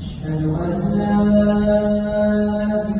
أشهد أن لا إله